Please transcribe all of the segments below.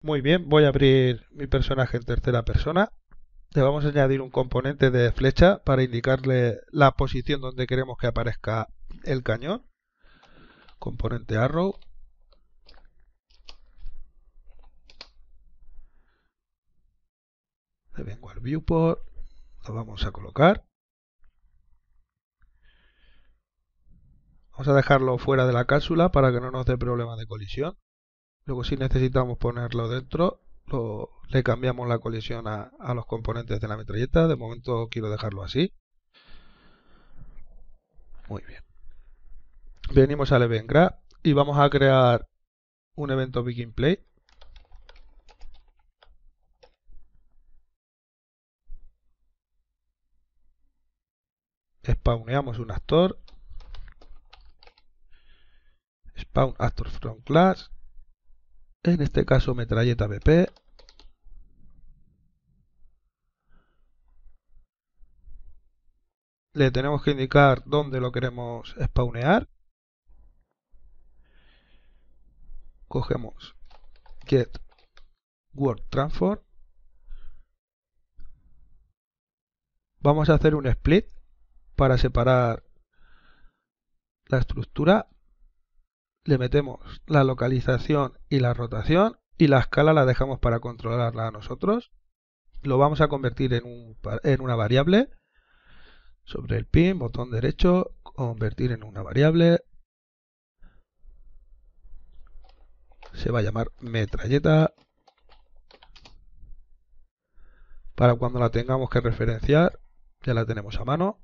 Muy bien, voy a abrir mi personaje en tercera persona. Le vamos a añadir un componente de flecha para indicarle la posición donde queremos que aparezca el cañón. Componente arrow. Le vengo al viewport, lo vamos a colocar. Vamos a dejarlo fuera de la cápsula para que no nos dé problemas de colisión. Luego si necesitamos ponerlo dentro, le cambiamos la colisión a, los componentes de la metralleta. De momento quiero dejarlo así. Muy bien. Venimos al event grab y vamos a crear un evento begin play. Spawneamos un actor. Spawn actor from class en este caso metralleta BP. Le tenemos que indicar dónde lo queremos spawnear. Cogemos get word transform. Vamos a hacer un split para separar la estructura le metemos la localización y la rotación y la escala la dejamos para controlarla a nosotros. Lo vamos a convertir en, un, en una variable. Sobre el pin, botón derecho, convertir en una variable. Se va a llamar metralleta. Para cuando la tengamos que referenciar, ya la tenemos a mano.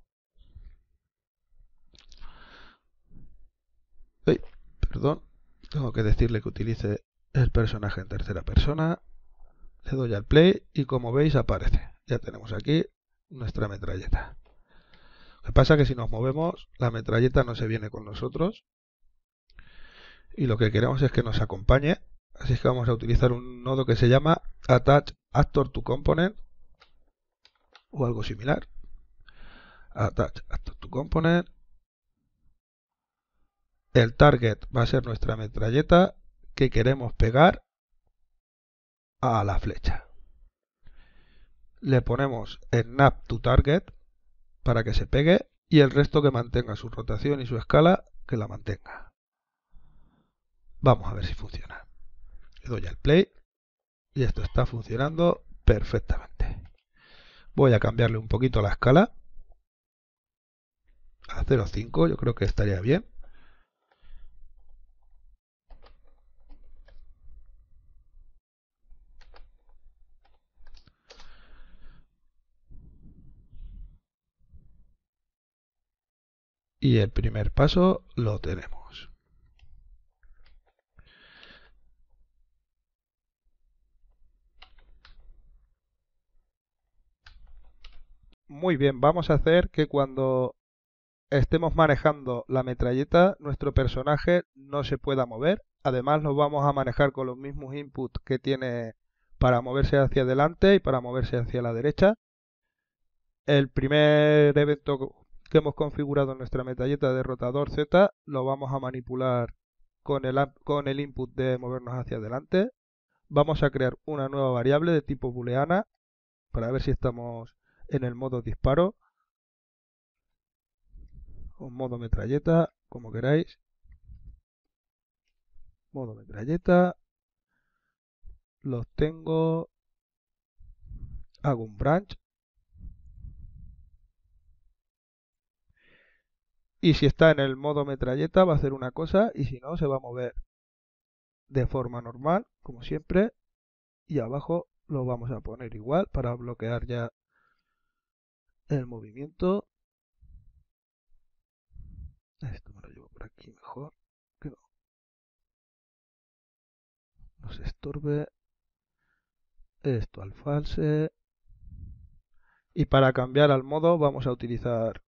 Perdón, tengo que decirle que utilice el personaje en tercera persona. Le doy al play y como veis aparece. Ya tenemos aquí nuestra metralleta. Lo que pasa es que si nos movemos, la metralleta no se viene con nosotros. Y lo que queremos es que nos acompañe. Así es que vamos a utilizar un nodo que se llama Attach Actor to Component o algo similar. Attach Actor to Component el target va a ser nuestra metralleta que queremos pegar a la flecha. Le ponemos el nap to target para que se pegue y el resto que mantenga su rotación y su escala que la mantenga. Vamos a ver si funciona. Le doy al play y esto está funcionando perfectamente. Voy a cambiarle un poquito la escala a 0.5, yo creo que estaría bien. Y el primer paso lo tenemos. Muy bien, vamos a hacer que cuando estemos manejando la metralleta, nuestro personaje no se pueda mover. Además, lo vamos a manejar con los mismos inputs que tiene para moverse hacia adelante y para moverse hacia la derecha. El primer evento que hemos configurado nuestra metalleta de rotador Z lo vamos a manipular con el, con el input de movernos hacia adelante. Vamos a crear una nueva variable de tipo booleana para ver si estamos en el modo disparo o modo metralleta, como queráis. Modo metralleta. Los tengo. Hago un branch Y si está en el modo metralleta va a hacer una cosa y si no se va a mover de forma normal, como siempre. Y abajo lo vamos a poner igual para bloquear ya el movimiento. Esto me lo llevo por aquí mejor. Que no. no se estorbe. Esto al false. Y para cambiar al modo vamos a utilizar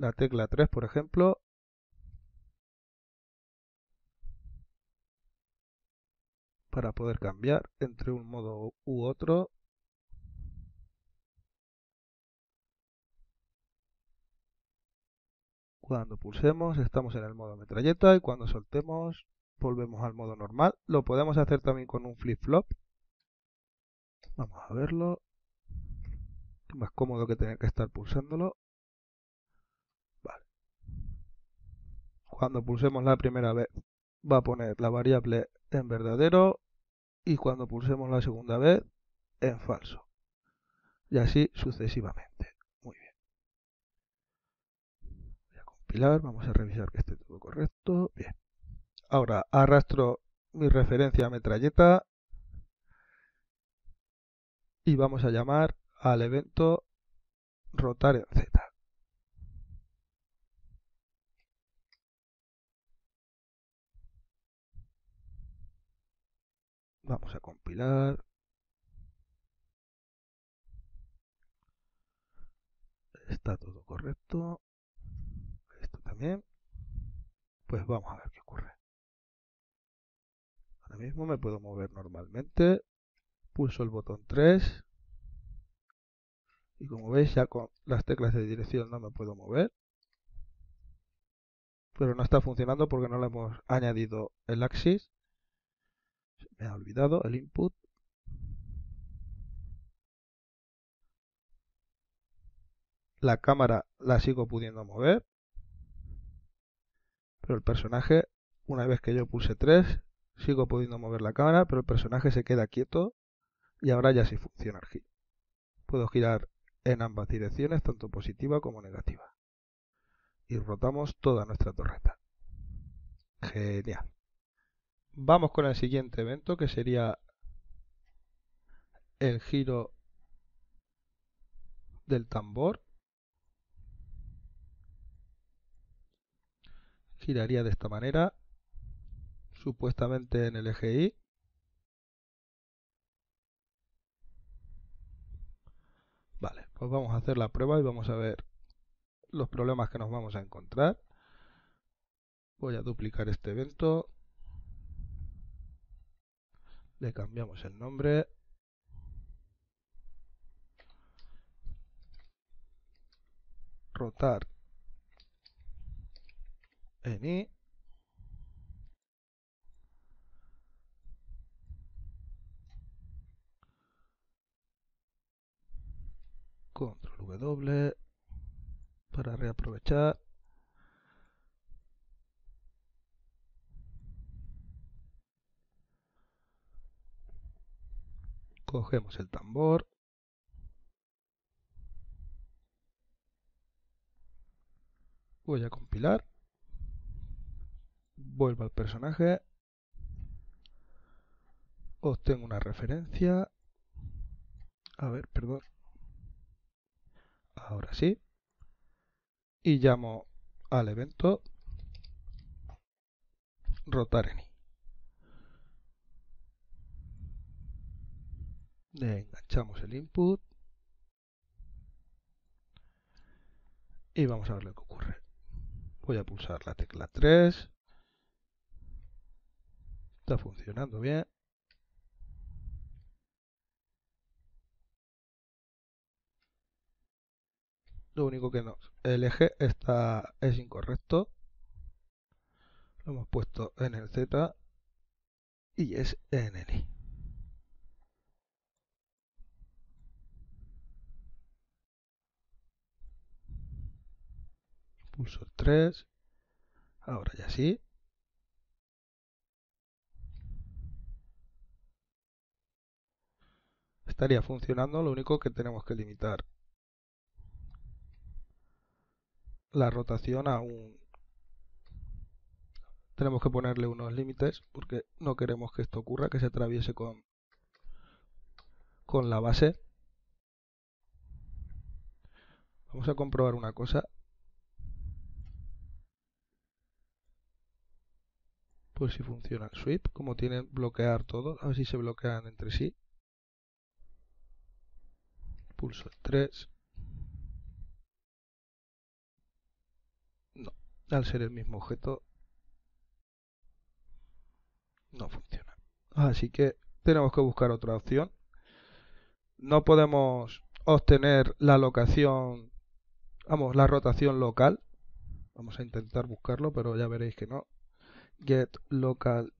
la tecla 3, por ejemplo, para poder cambiar entre un modo u otro. Cuando pulsemos estamos en el modo metralleta y cuando soltemos volvemos al modo normal. Lo podemos hacer también con un flip-flop Vamos a verlo. Más cómodo que tener que estar pulsándolo. Cuando pulsemos la primera vez va a poner la variable en verdadero y cuando pulsemos la segunda vez en falso. Y así sucesivamente. Muy bien. Voy a compilar, vamos a revisar que esté todo correcto. Bien. Ahora arrastro mi referencia a metralleta y vamos a llamar al evento rotar en Z. Vamos a compilar. Está todo correcto. Esto también. Pues vamos a ver qué ocurre. Ahora mismo me puedo mover normalmente. Pulso el botón 3. Y como veis ya con las teclas de dirección no me puedo mover. Pero no está funcionando porque no le hemos añadido el axis. Me ha olvidado el input. La cámara la sigo pudiendo mover. Pero el personaje, una vez que yo pulse 3, sigo pudiendo mover la cámara, pero el personaje se queda quieto y ahora ya sí funciona el giro. Puedo girar en ambas direcciones, tanto positiva como negativa. Y rotamos toda nuestra torreta. Genial. Vamos con el siguiente evento que sería el giro del tambor. Giraría de esta manera, supuestamente en el eje Y. Vale, pues vamos a hacer la prueba y vamos a ver los problemas que nos vamos a encontrar. Voy a duplicar este evento. Le cambiamos el nombre. Rotar en I. Control W para reaprovechar. Cogemos el tambor. Voy a compilar. Vuelvo al personaje. Obtengo una referencia. A ver, perdón. Ahora sí. Y llamo al evento rotar en I. Le enganchamos el input. Y vamos a ver lo que ocurre. Voy a pulsar la tecla 3. Está funcionando bien. Lo único que no, el eje está, es incorrecto. Lo hemos puesto en el Z y es en el I. Pulso 3. Ahora ya sí. Estaría funcionando, lo único que tenemos que limitar la rotación a un... Tenemos que ponerle unos límites porque no queremos que esto ocurra, que se atraviese con, con la base. Vamos a comprobar una cosa. Pues si funciona el sweep, como tienen bloquear todo, a ver si se bloquean entre sí. Pulso el 3. al ser el mismo objeto no funciona. Así que tenemos que buscar otra opción. No podemos obtener la locación, vamos, la rotación local. Vamos a intentar buscarlo, pero ya veréis que no. Get local.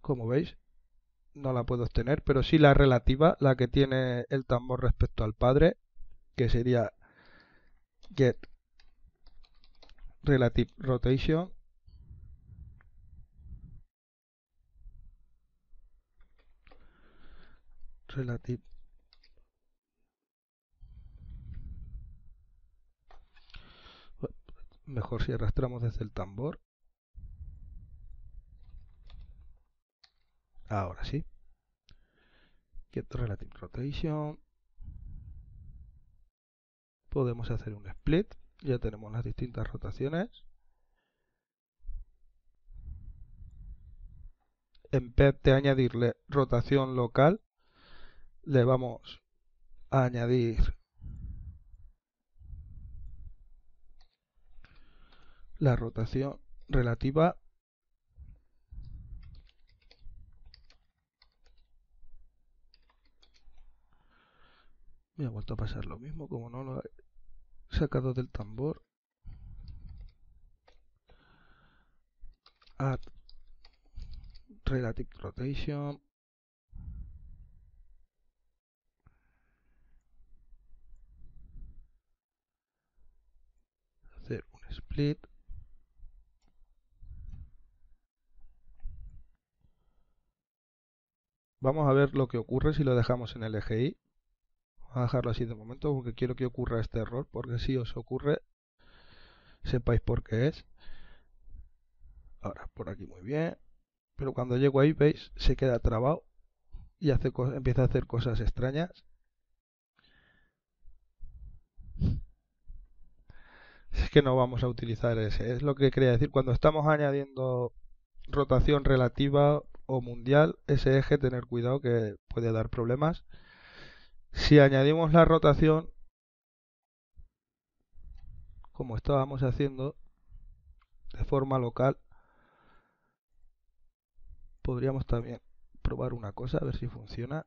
Como veis, no la puedo obtener, pero sí la relativa, la que tiene el tambor respecto al padre, que sería get relative rotation relative mejor si arrastramos desde el tambor. Ahora sí. Get relative rotation. Podemos hacer un split. Ya tenemos las distintas rotaciones. En vez de añadirle rotación local le vamos a añadir la rotación relativa me ha vuelto a pasar lo mismo como no lo he sacado del tambor. Add relative rotation. Hacer un split Vamos a ver lo que ocurre si lo dejamos en el eje Y. A dejarlo así de momento porque quiero que ocurra este error, porque si os ocurre, sepáis por qué es. Ahora, por aquí muy bien. Pero cuando llego ahí, veis, se queda trabado y hace empieza a hacer cosas extrañas. Es que no vamos a utilizar ese. Es lo que quería decir. Cuando estamos añadiendo rotación relativa o mundial, ese eje tener cuidado que puede dar problemas. Si añadimos la rotación, como estábamos haciendo, de forma local, podríamos también probar una cosa, a ver si funciona.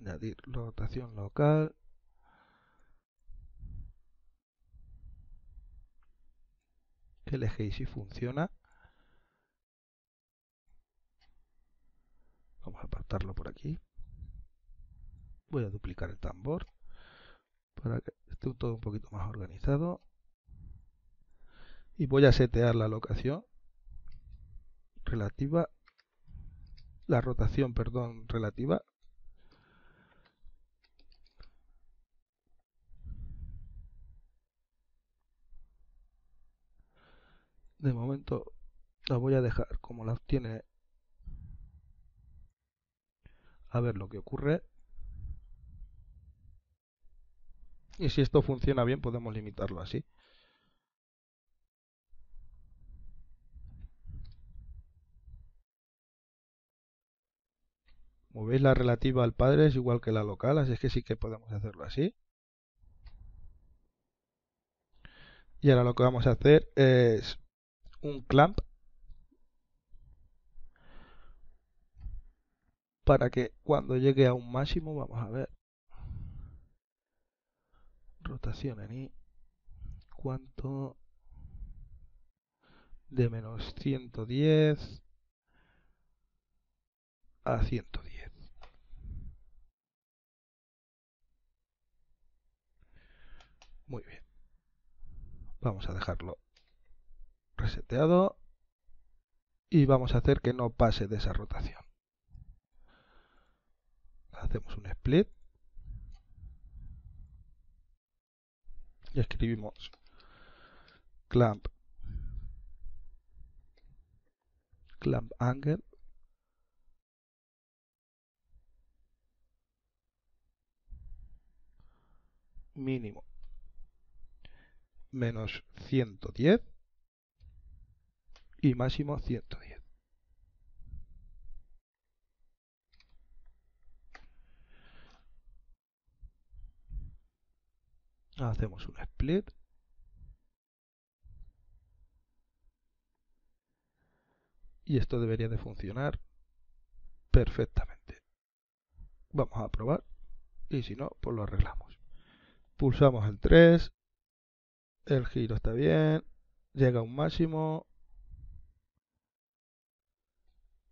Añadir rotación local. El eje y si funciona. Vamos a apartarlo por aquí. Voy a duplicar el tambor para que esté todo un poquito más organizado. Y voy a setear la locación relativa, la rotación, perdón, relativa. De momento la voy a dejar como la tiene a ver lo que ocurre. Y si esto funciona bien, podemos limitarlo así. Como veis, la relativa al padre es igual que la local, así es que sí que podemos hacerlo así. Y ahora lo que vamos a hacer es un clamp para que cuando llegue a un máximo, vamos a ver, rotación en I, cuánto de menos 110 a 110. Muy bien. Vamos a dejarlo reseteado y vamos a hacer que no pase de esa rotación hacemos un split. Y escribimos clamp clamp angle mínimo menos 110 y máximo 110 hacemos un split. Y esto debería de funcionar perfectamente. Vamos a probar. Y si no pues lo arreglamos. Pulsamos el 3 el giro está bien. Llega a un máximo.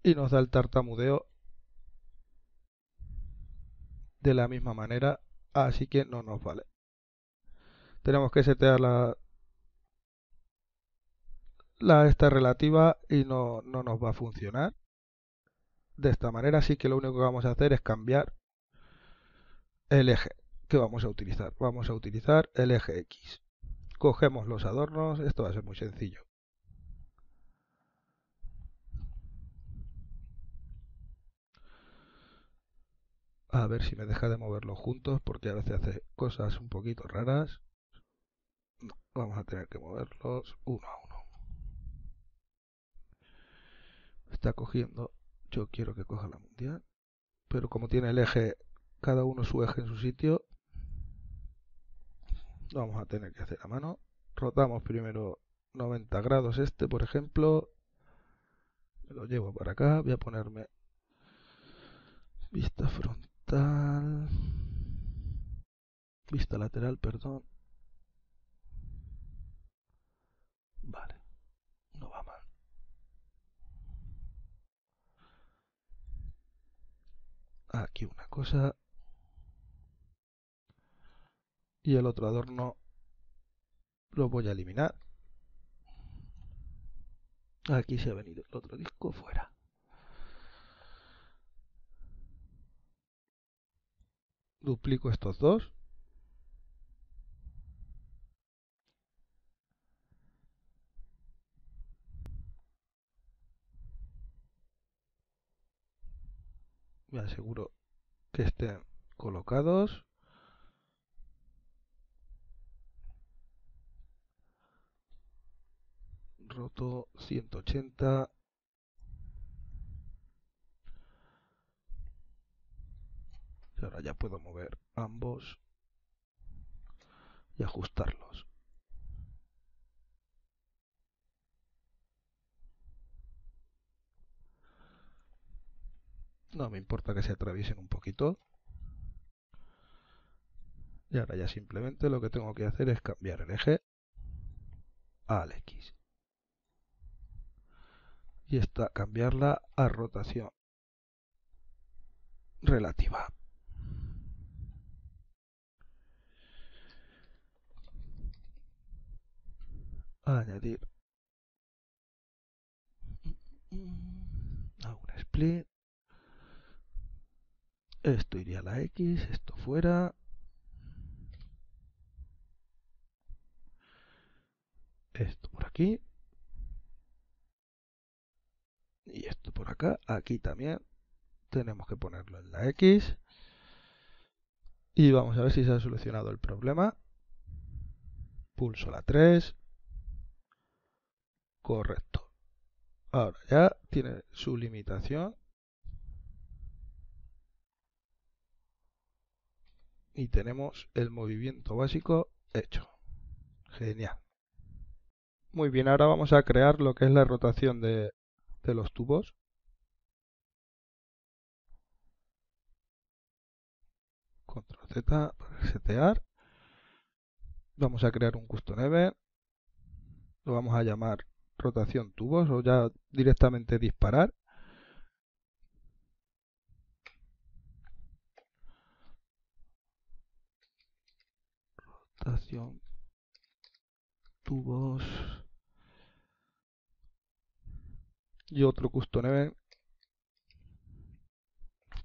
Y nos da el tartamudeo de la misma manera, así que no nos vale. Tenemos que setear la, la esta relativa y no, no nos va a funcionar. De esta manera, así que lo único que vamos a hacer es cambiar el eje que vamos a utilizar. Vamos a utilizar el eje X. Cogemos los adornos, esto va a ser muy sencillo. A ver si me deja de moverlos juntos porque a veces hace cosas un poquito raras. Vamos a tener que moverlos uno a uno. Está cogiendo, yo quiero que coja la mundial, pero como tiene el eje, cada uno su eje en su sitio, vamos a tener que hacer a mano. Rotamos primero 90 grados este, por ejemplo. Me lo llevo para acá, voy a ponerme vista frontal Vista lateral, perdón. Vale. No va mal. Aquí una cosa. Y el otro adorno lo voy a eliminar. Aquí se ha venido el otro disco fuera. duplico estos dos me aseguro que estén colocados roto 180 ahora ya puedo mover ambos y ajustarlos. No me importa que se atraviesen un poquito. Y ahora ya simplemente lo que tengo que hacer es cambiar el eje al X. Y esta cambiarla a rotación relativa. añadir hago un split esto iría a la X, esto fuera. Esto por aquí. Y esto por acá, aquí también. Tenemos que ponerlo en la X. Y vamos a ver si se ha solucionado el problema. Pulso la 3 Correcto. Ahora ya tiene su limitación. Y tenemos el movimiento básico hecho. Genial. Muy bien, ahora vamos a crear lo que es la rotación de, de los tubos. Control Z para setear. Vamos a crear un custom event. Lo vamos a llamar rotación tubos o ya directamente disparar. Rotación tubos y otro custom event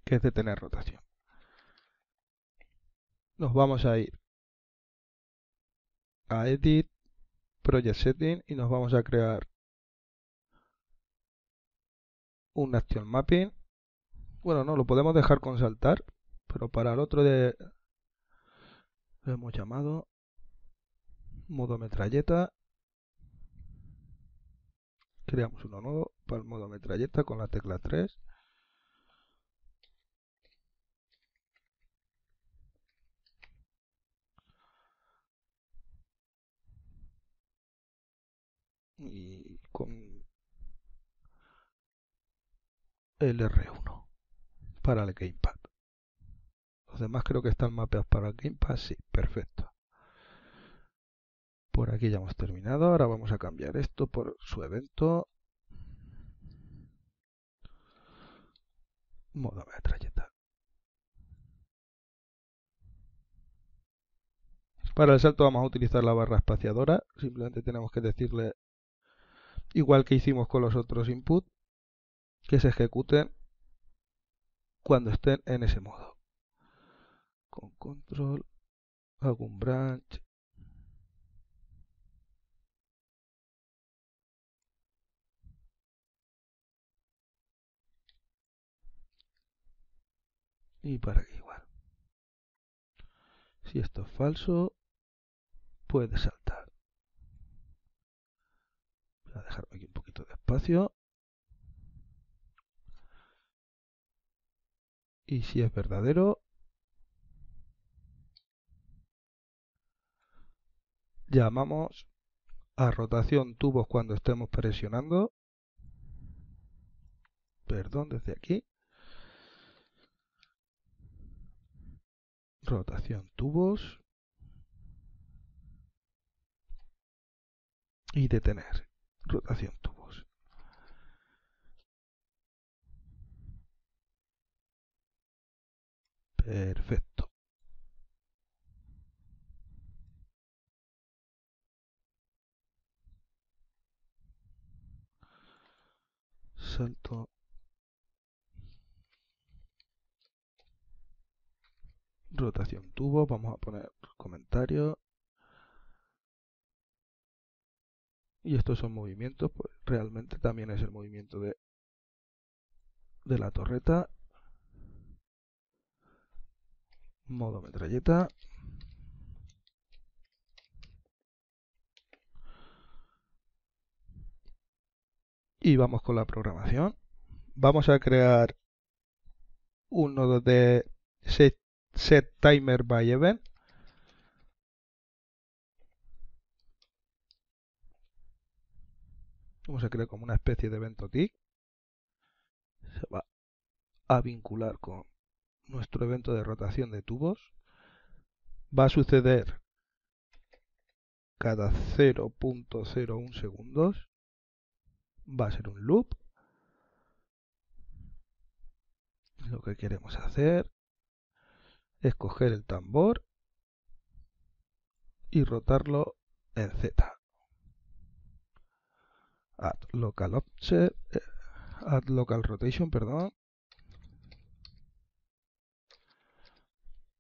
que es de tener rotación. Nos vamos a ir a Edit, Project Setting y nos vamos a crear un Action Mapping. Bueno, no, lo podemos dejar con saltar, pero para el otro de lo hemos llamado modo metralleta. Creamos uno nuevo para el modo metralleta con la tecla 3. y con el R1 para el Gamepad. Los demás creo que están mapeados para el Gamepad, sí, perfecto. Por aquí ya hemos terminado, ahora vamos a cambiar esto por su evento. modo metralleta. Para el salto vamos a utilizar la barra espaciadora, simplemente tenemos que decirle, igual que hicimos con los otros input, que se ejecuten cuando estén en ese modo. Con control, hago un branch, y para aquí igual. Si esto es falso, puede saltar. Voy a dejar aquí un poquito de espacio. Y si es verdadero, llamamos a rotación tubos cuando estemos presionando. Perdón, desde aquí. rotación tubos y detener rotación tubos. Perfecto. Salto rotación tubo, vamos a poner comentarios. Y estos son movimientos, pues realmente también es el movimiento de, de la torreta. Modo metralleta. Y vamos con la programación. Vamos a crear un nodo de set set timer by event. Vamos a crear como una especie de evento tick. Se va a vincular con nuestro evento de rotación de tubos. Va a suceder cada 0.01 segundos va a ser un loop lo que queremos hacer escoger el tambor y rotarlo en Z. Add local eh, add local rotation, perdón.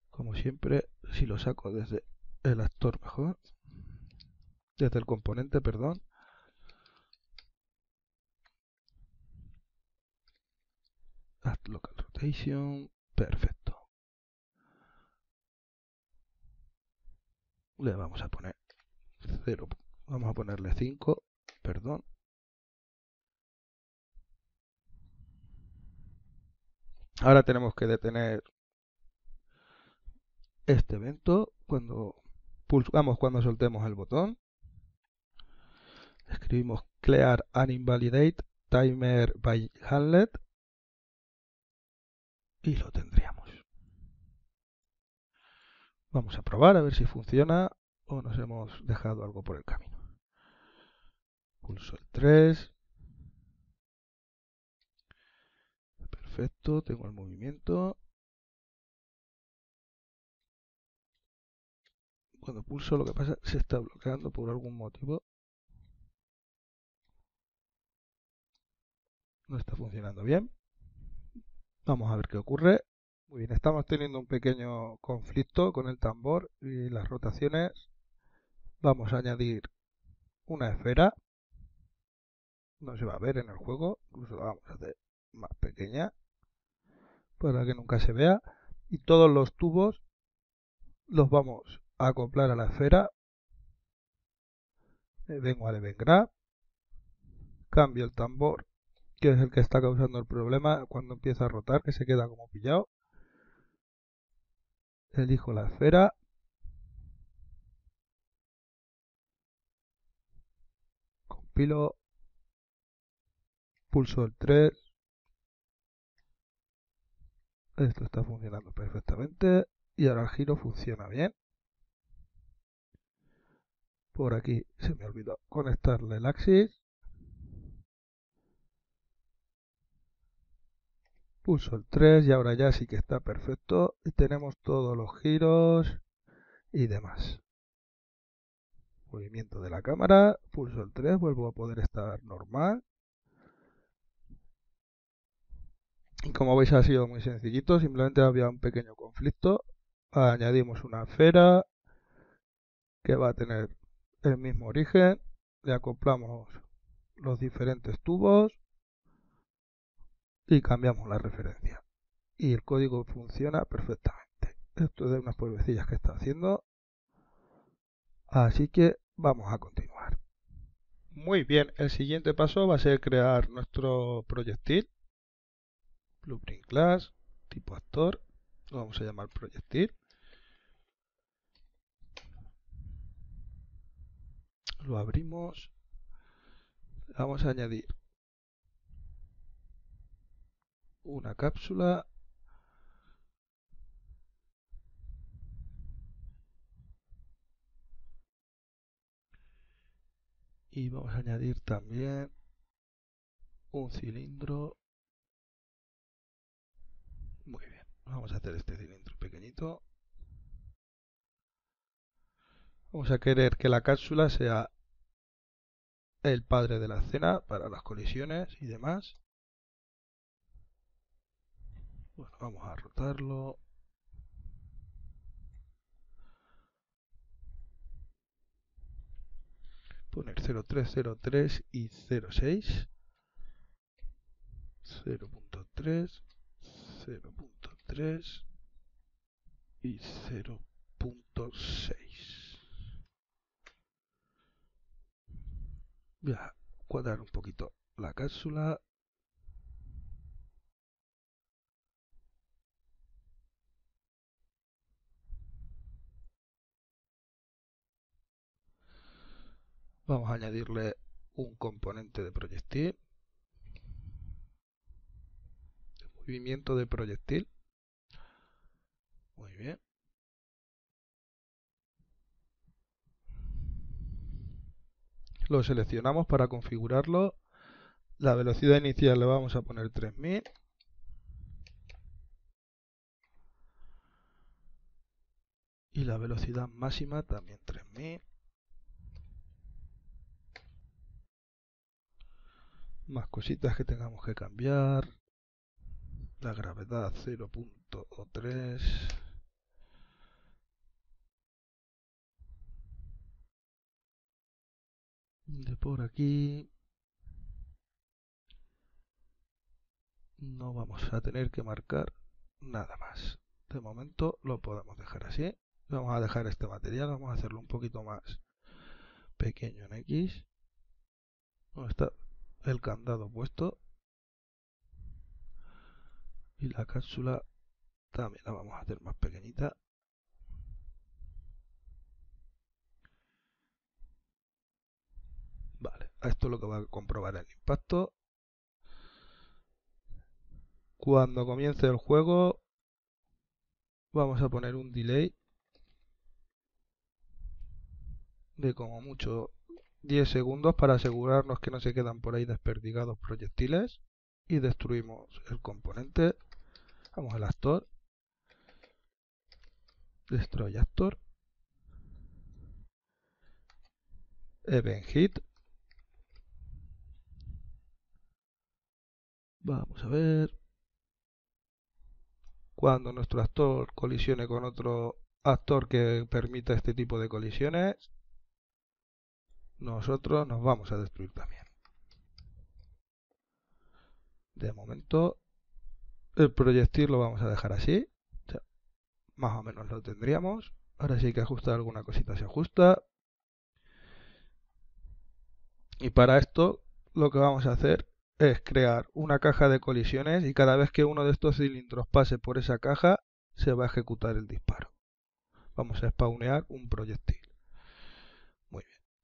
Como siempre, si lo saco desde el actor mejor, desde el componente, perdón. Local rotation, perfecto. le vamos a poner 0, vamos a ponerle 5, perdón. Ahora tenemos que detener este evento cuando pulsamos cuando soltemos el botón. Escribimos clear and invalidate timer by handlet y lo tendríamos. Vamos a probar a ver si funciona o nos hemos dejado algo por el camino. Pulso el 3. Perfecto, tengo el movimiento. Cuando pulso lo que pasa se está bloqueando por algún motivo. No está funcionando bien. Vamos a ver qué ocurre. Muy bien, estamos teniendo un pequeño conflicto con el tambor y las rotaciones. Vamos a añadir una esfera. No se va a ver en el juego, incluso la vamos a hacer más pequeña para que nunca se vea. Y todos los tubos los vamos a acoplar a la esfera. Vengo al grab, cambio el tambor, que es el que está causando el problema cuando empieza a rotar, que se queda como pillado. Elijo la esfera. Compilo. Pulso el 3 esto está funcionando perfectamente. Y ahora el giro funciona bien. Por aquí se me olvidó conectarle el axis Pulso el 3 y ahora ya sí que está perfecto y tenemos todos los giros y demás. Movimiento de la cámara, pulso el 3, vuelvo a poder estar normal. Y como veis ha sido muy sencillito, simplemente había un pequeño conflicto. Añadimos una esfera que va a tener el mismo origen. Le acoplamos los diferentes tubos y cambiamos la referencia. Y el código funciona perfectamente. Esto es de unas pruebecillas que está haciendo. Así que vamos a continuar. Muy bien, el siguiente paso va a ser crear nuestro proyectil. Blueprint class, tipo actor. Lo vamos a llamar proyectil. Lo abrimos. Vamos a añadir una cápsula. Y vamos a añadir también un cilindro. Muy bien vamos a hacer este cilindro pequeñito. Vamos a querer que la cápsula sea el padre de la escena para las colisiones y demás vamos a rotarlo. Poner 0303 y 06 0.3 0.3 y 0.6 voy a cuadrar un poquito la cápsula Vamos a añadirle un componente de proyectil. movimiento de proyectil. Muy bien. Lo seleccionamos para configurarlo. La velocidad inicial le vamos a poner 3000. Y la velocidad máxima también 3000. Más cositas que tengamos que cambiar. La gravedad 0.3 de por aquí. No vamos a tener que marcar nada más. De momento lo podemos dejar así. Vamos a dejar este material vamos a hacerlo un poquito más pequeño en X. Está el candado puesto. Y la cápsula también la vamos a hacer más pequeñita. Vale, esto es lo que va a comprobar el impacto. Cuando comience el juego vamos a poner un delay de como mucho 10 segundos para asegurarnos que no se quedan por ahí desperdigados proyectiles y destruimos el componente. Vamos al actor. Destroy actor. Event hit. Vamos a ver. Cuando nuestro actor colisione con otro actor que permita este tipo de colisiones, nosotros nos vamos a destruir también. De momento, el proyectil lo vamos a dejar así. más o menos lo tendríamos. Ahora sí hay que ajustar alguna cosita, se ajusta. Y para esto, lo que vamos a hacer es crear una caja de colisiones y cada vez que uno de estos cilindros pase por esa caja, se va a ejecutar el disparo. Vamos a spawnear un proyectil.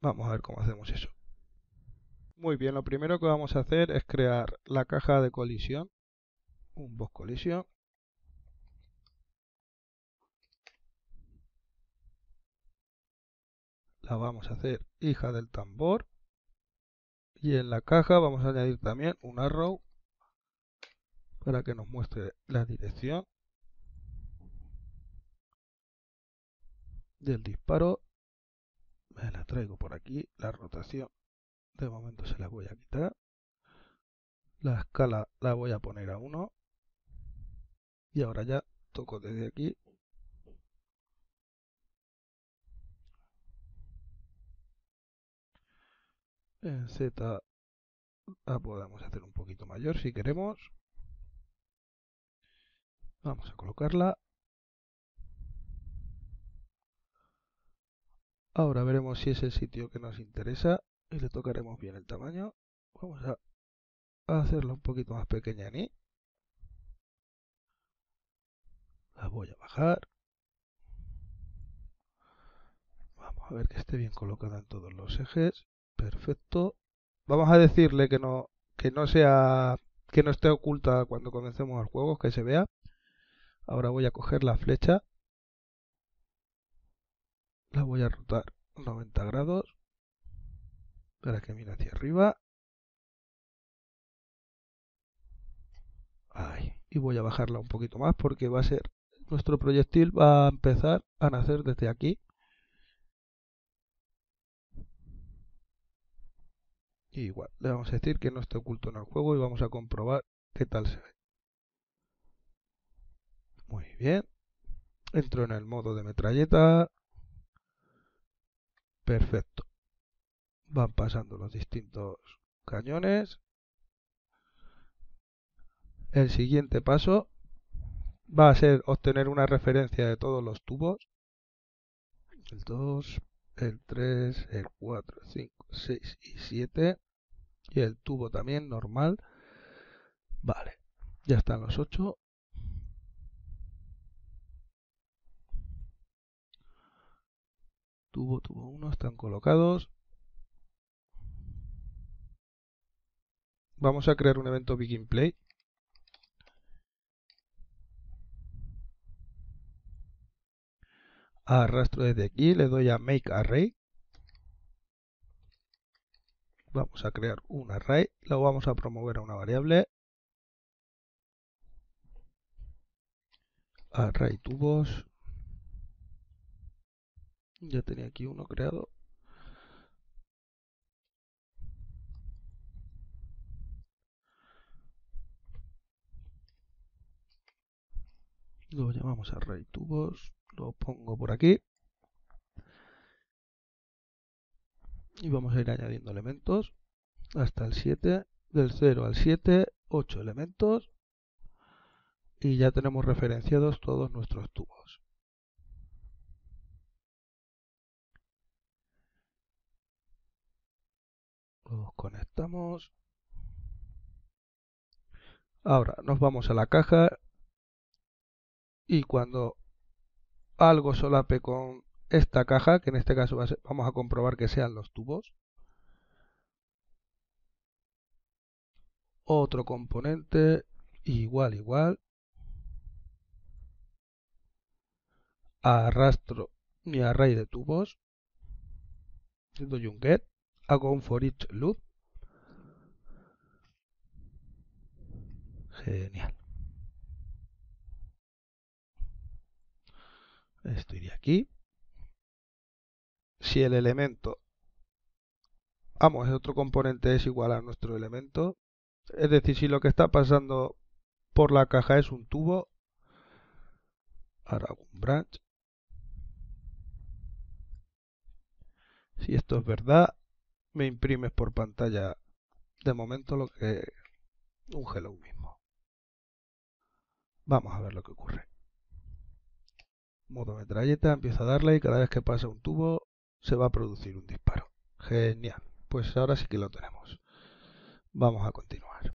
Vamos a ver cómo hacemos eso. Muy bien, lo primero que vamos a hacer es crear la caja de colisión, un box colisión. La vamos a hacer hija del tambor. Y en la caja vamos a añadir también un arrow para que nos muestre la dirección del disparo. Me la traigo por aquí, la rotación de momento se la voy a quitar. La escala la voy a poner a 1. Y ahora ya toco desde aquí. En Z la podemos hacer un poquito mayor si queremos. Vamos a colocarla. Ahora veremos si es el sitio que nos interesa y le tocaremos bien el tamaño. Vamos a hacerlo un poquito más pequeña I. La voy a bajar. Vamos a ver que esté bien colocada en todos los ejes. Perfecto. Vamos a decirle que no, que no sea, que no esté oculta cuando comencemos el juego, que se vea. Ahora voy a coger la flecha. La voy a rotar 90 grados para que mire hacia arriba. y voy a bajarla un poquito más porque va a ser nuestro proyectil va a empezar a nacer desde aquí. Y igual le vamos a decir que no esté oculto en el juego y vamos a comprobar qué tal se ve. Muy bien. Entro en el modo de metralleta perfecto van pasando los distintos cañones el siguiente paso va a ser obtener una referencia de todos los tubos. El 2, el 3, el 4, 5, 6 y 7. Y el tubo también normal. Vale, ya están los 8. Tubo, tubo 1 están colocados. Vamos a crear un evento Begin Play. arrastro desde aquí, le doy a Make Array. Vamos a crear un array, lo vamos a promover a una variable. Array tubos. Ya tenía aquí uno creado. Lo llamamos array tubos lo pongo por aquí. Y vamos a ir añadiendo elementos hasta el 7 del 0 al 7 8 elementos. Y ya tenemos referenciados todos nuestros tubos los conectamos ahora nos vamos a la caja y cuando algo solape con esta caja, que en este caso vamos a comprobar que sean los tubos. Otro componente, igual, igual. Arrastro mi array de tubos. Doy un get. Hago un for each loop. Genial. esto iría aquí. Si el elemento, vamos, el otro componente es igual a nuestro elemento, es decir, si lo que está pasando por la caja es un tubo, ahora hago un branch. Si esto es verdad, me imprimes por pantalla de momento lo que un hello mismo. Vamos a ver lo que ocurre modo metralleta, empiezo a darle y cada vez que pasa un tubo se va a producir un disparo. Genial. Pues ahora sí que lo tenemos. Vamos a continuar.